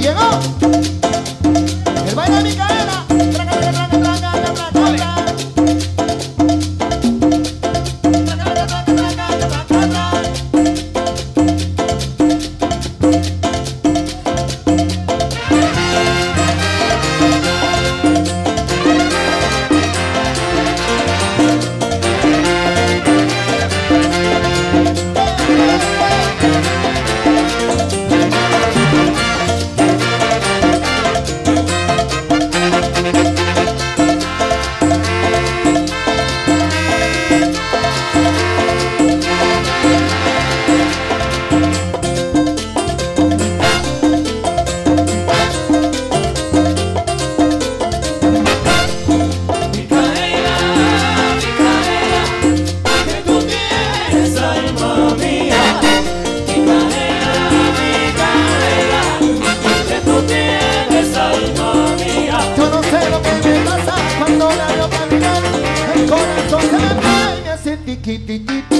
llegó. deep, deep, deep.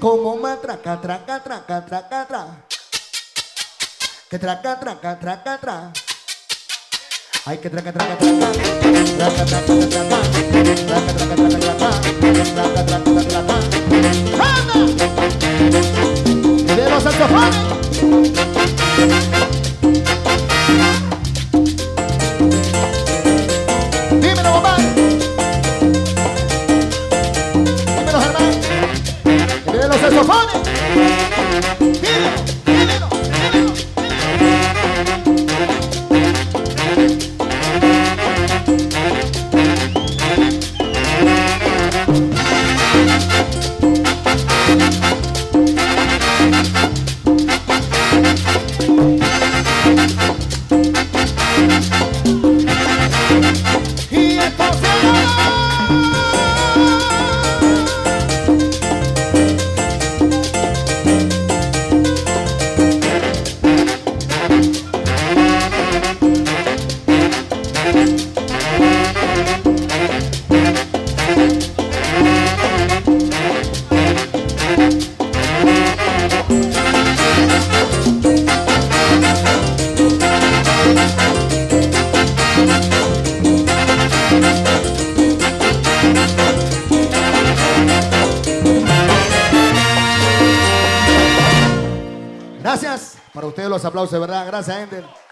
como matraca, traca, traca, traca, traca. Que traca, traca, traca, traca. Ay, que traca, traca, traca. Traca, traca, traca, traca. Traca, traca. Thank you. Gracias. Para ustedes los aplausos, verdad. Gracias, Ender.